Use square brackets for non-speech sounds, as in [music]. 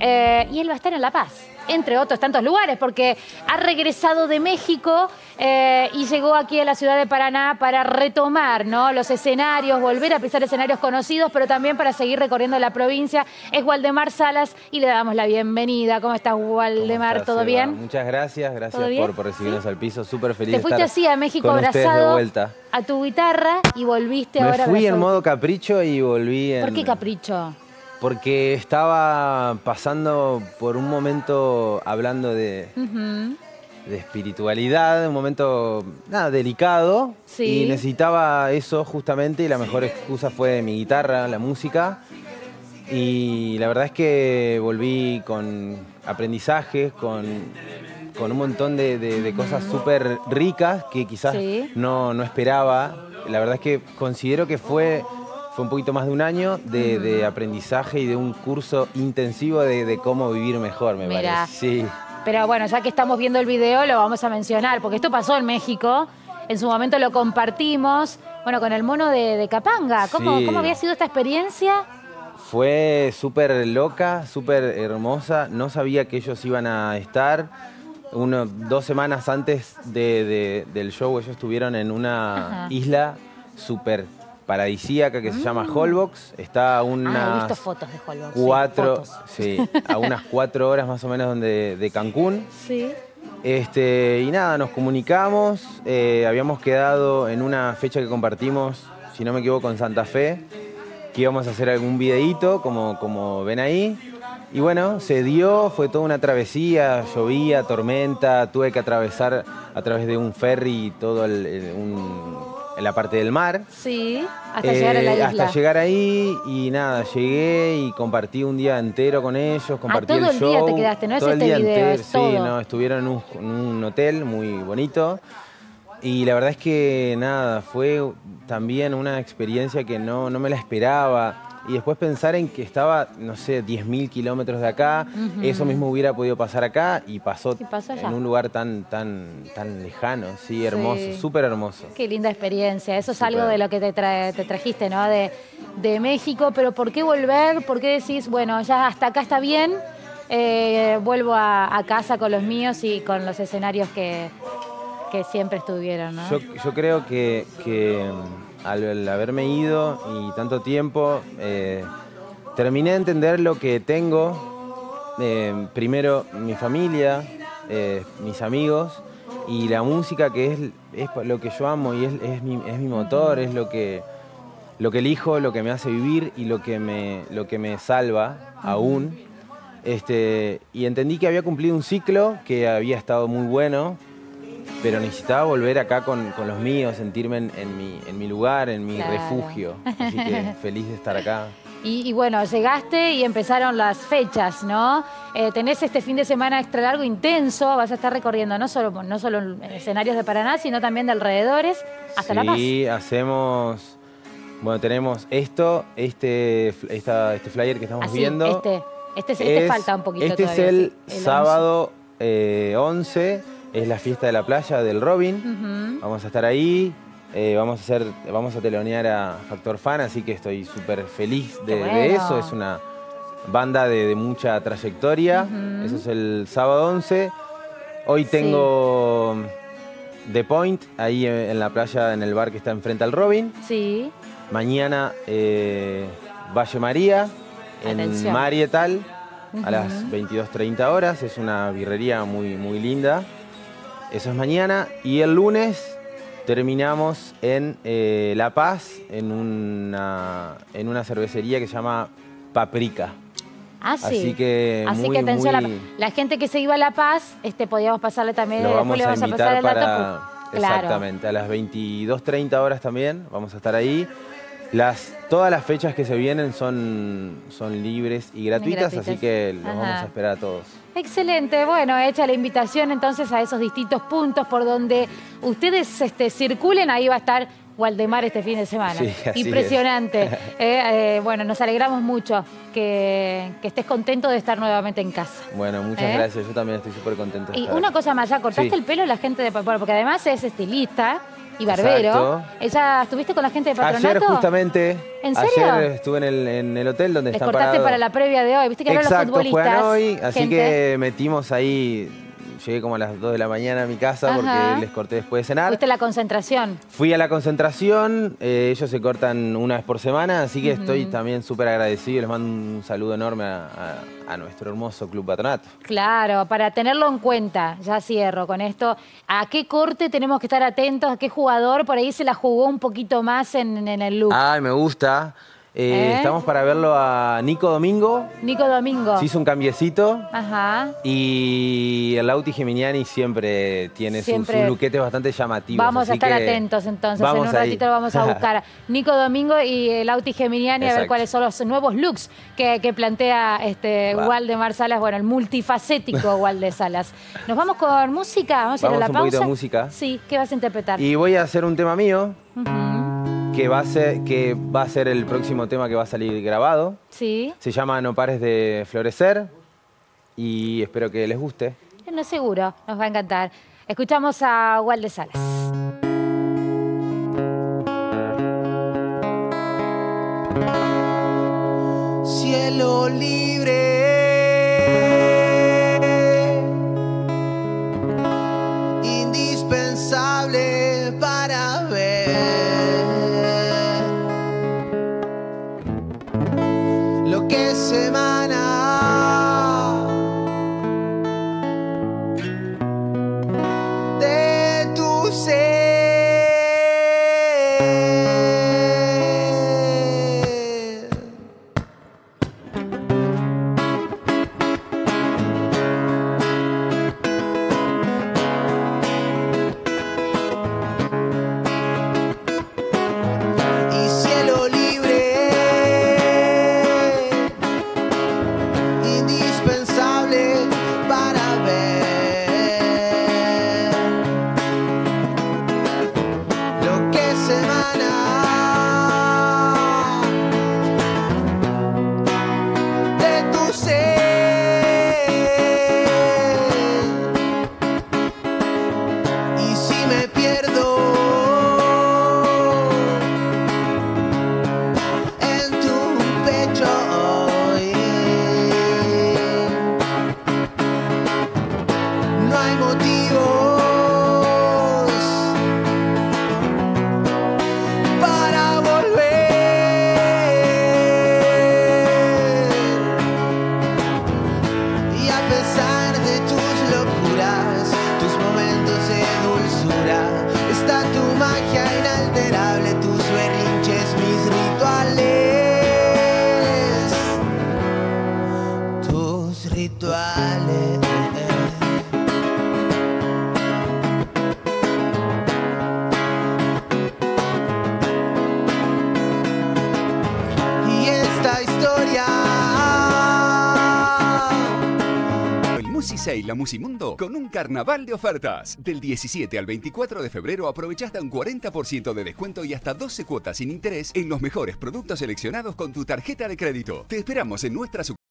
Eh, y él va a estar en La Paz entre otros tantos lugares, porque ha regresado de México eh, y llegó aquí a la ciudad de Paraná para retomar ¿no? los escenarios, volver a pisar escenarios conocidos, pero también para seguir recorriendo la provincia. Es Waldemar Salas y le damos la bienvenida. ¿Cómo estás, Waldemar? ¿Todo bien? Muchas gracias, gracias por, recibirnos al piso. Súper feliz Te fuiste así a México abrazado a tu guitarra y volviste ahora. Me fui en modo capricho y volví en... ¿Por qué capricho? Porque estaba pasando por un momento hablando de, de espiritualidad, un momento nada, delicado y necesitaba eso justamente y la mejor excusa fue mi guitarra, la música y la verdad es que volví con aprendizajes, con, con un montón de, cosas súper ricas que quizás no, no esperaba. La verdad es que considero que fue fue un poquito más de un año de, aprendizaje y de un curso intensivo de, cómo vivir mejor, me parece. Sí. Pero bueno, ya que estamos viendo el video, lo vamos a mencionar, porque esto pasó en México. En su momento lo compartimos, bueno, con el mono de, Capanga. ¿Cómo, ¿Cómo había sido esta experiencia? Fue súper loca, súper hermosa. No sabía que ellos iban a estar. Uno, dos semanas antes del show ellos estuvieron en una isla súper paradisíaca que se llama mm. Holbox. Está a unas ah, he visto fotos de Holbox. Cuatro, sí, a unas cuatro horas más o menos donde, de Cancún. Sí. Este, y nada, nos comunicamos. Eh, habíamos quedado en una fecha que compartimos, si no me equivoco, en Santa Fe, que íbamos a hacer algún videíto, como, como ven ahí. Y bueno, se dio, fue toda una travesía, llovía, tormenta, tuve que atravesar a través de un ferry todo el, un, en la parte del mar. Sí, hasta llegar a la eh, isla. Hasta llegar ahí y nada, llegué y compartí un día entero con ellos, ah, compartí todo el, día te quedaste, no es este video, es Sí, no, estuvieron en un, en un hotel muy bonito. Y la verdad es que nada, fue también una experiencia que no, no me la esperaba y después pensar en que estaba, no sé, 10.000 kilómetros de acá, eso mismo hubiera podido pasar acá y pasó, en un lugar tan, tan, tan lejano, sí, hermoso, súper hermoso. Qué linda experiencia, eso es algo de lo que te, te trajiste, ¿no? De, de, México, pero ¿por qué volver? ¿Por qué decís, bueno, ya hasta acá está bien, eh, vuelvo a, casa con los míos y con los escenarios que, que siempre estuvieron, ¿no? Yo, creo que al, haberme ido y tanto tiempo, eh, terminé de entender lo que tengo. Eh, primero mi familia, eh, mis amigos y la música que es, es lo que yo amo y es, mi, motor, es lo que, lo que elijo, lo que me hace vivir y lo que me, lo que me salva aún. Este, y entendí que había cumplido un ciclo que había estado muy bueno, pero necesitaba volver acá con, los míos, sentirme en, mi, lugar, en mi refugio. Así que [laughs] feliz de estar acá. Y, bueno, llegaste y empezaron las fechas, ¿no? Eh, tenés este fin de semana extra largo, intenso, vas a estar recorriendo no solo, no solo en escenarios de Paraná, sino también de alrededores, hasta La Paz. Sí, hacemos, bueno, tenemos esto, este, este flyer que estamos ah, viendo. Este, este, este falta un poquito Este es el, sábado 11 eh, es la fiesta de la playa del Robin. Vamos a estar ahí. Eh, vamos a hacer, vamos a telonear a Factor Fan, así que estoy súper feliz de, eso. Es una banda de, mucha trayectoria. Eso es el sábado 11. Hoy tengo The Point, ahí en la playa, en el bar que está enfrente al Robin. Sí. Mañana eh, Valle María, en Marietal, a las 22.30 horas. Es una birrería muy, muy linda. Eso es mañana. Y el lunes terminamos en eh, La Paz, en una, en una cervecería que se llama Paprika. Ah, sí. Así que, Así que atención, la, gente que se iba a La Paz, este, podíamos pasarle también, Lo vamos a, pasar el dato. Exactamente, a las 22.30 horas también vamos a estar ahí. Las, todas las fechas que se vienen son, son libres y gratuitas, así que los vamos a esperar a todos. Excelente, bueno, hecha la invitación entonces a esos distintos puntos por donde ustedes este, circulen, ahí va a estar Waldemar este fin de semana. [laughs] Impresionante. [laughs] Eh, eh, bueno, nos alegramos mucho que, estés contento de estar nuevamente en casa. Bueno, muchas ¿Eh? gracias. Yo también estoy súper contento. y una cosa más, ya cortaste el pelo la gente de Papá, porque además es estilista. Y barbero. Exacto. ¿Ella estuviste con la gente de patronato? Ayer justamente. ¿En serio? Ayer estuve en el, en el hotel donde Les está cortaste parado. para la previa de hoy. Viste que ahora los Exacto, futbolistas. fue hoy, así gente, que metimos ahí. Llegué como a las 2 de la mañana a mi casa Ajá. porque les corté después de cenar. Fuiste a la concentración. Fui a la concentración, eh, ellos se cortan una vez por semana, así que estoy también súper agradecido. Les mando un saludo enorme a, a- a nuestro hermoso Club Patronato. Claro, para tenerlo en cuenta, ya cierro con esto. ¿A qué corte tenemos que estar atentos? ¿A qué jugador por ahí se la jugó un poquito más en, en el look? Ay, me gusta. Eh, ¿Eh? Estamos para verlo a Nico Domingo. Nico Domingo. Se hizo un cambiecito. Ajá. Y el Lauti Geminiani siempre tiene sus- Siempre. sus luquetes bastante llamativos. Vamos a estar atentos entonces. vamos en un ahí. ratito lo vamos a [laughs] buscar. Nico Domingo y el Auti Geminiani a ver cuáles son los nuevos looks que, que plantea este. Waldemar Salas, bueno, el multifacético [laughs] Walde Salas. Nos vamos con música, vamos a ir a la un pausa. poquito de música. Sí, ¿qué vas a interpretar? Y voy a hacer un tema mío, Ujú. Que va, a ser, que va a ser el próximo tema que va a salir grabado. Sí, Se llama No pares de florecer. Y espero que les guste. no seguro, nos va a encantar. Escuchamos a Walde Salas. cielo libre. Indispensable para ver tus rituales. Y esta historia El y la Musimundo con un carnaval de ofertas. Del 17 al 24 de febrero aprovecha hasta un 40% de descuento y hasta 12 cuotas sin interés en los mejores productos seleccionados con tu tarjeta de crédito. Te esperamos en nuestra.